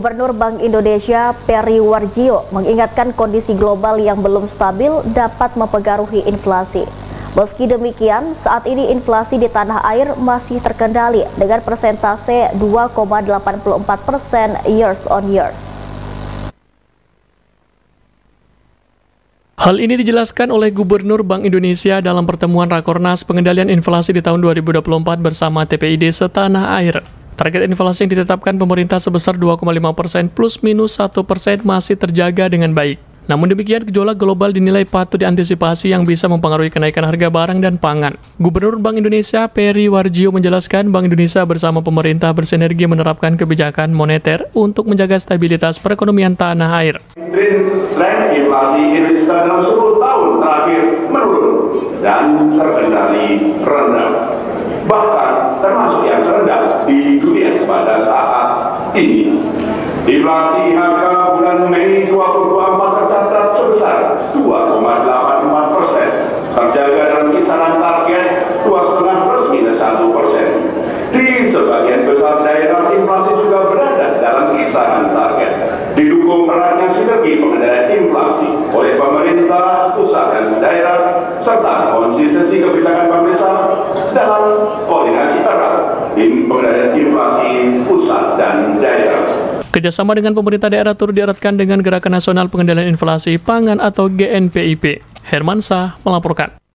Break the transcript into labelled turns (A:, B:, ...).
A: Gubernur Bank Indonesia Peri Warjio mengingatkan kondisi global yang belum stabil dapat mempengaruhi inflasi. Meski demikian, saat ini inflasi di tanah air masih terkendali dengan persentase 2,84 persen years on years.
B: Hal ini dijelaskan oleh Gubernur Bank Indonesia dalam pertemuan Rakornas Pengendalian Inflasi di tahun 2024 bersama TPID setanah air. Target inflasi yang ditetapkan pemerintah sebesar 2,5 persen plus minus 1 persen masih terjaga dengan baik. Namun demikian, gejolak global dinilai patut diantisipasi yang bisa mempengaruhi kenaikan harga barang dan pangan. Gubernur Bank Indonesia Peri Warjio menjelaskan Bank Indonesia bersama pemerintah bersinergi menerapkan kebijakan moneter untuk menjaga stabilitas perekonomian tanah air.
C: Tren inflasi Indonesia dalam 10 tahun terakhir menurun dan terkendali rendah. Bahkan termasuk yang terendah di dunia pada saat ini. Inflasi IHK bulan Mei 2024 tercatat sebesar 2,84 persen, terjaga dalam kisaran target 2,5 plus minus 1 persen. Di sebagian besar daerah inflasi juga berada dalam kisaran target. Didukung eratnya sinergi pengendalian inflasi oleh pemerintah pusat dan daerah serta konsistensi kebijakan pemerintah dalam koordinasi erat pengendalian inflasi pusat dan daerah.
B: Kerjasama dengan pemerintah daerah turut dieratkan dengan Gerakan Nasional Pengendalian Inflasi Pangan atau GNPIP. Hermansa melaporkan.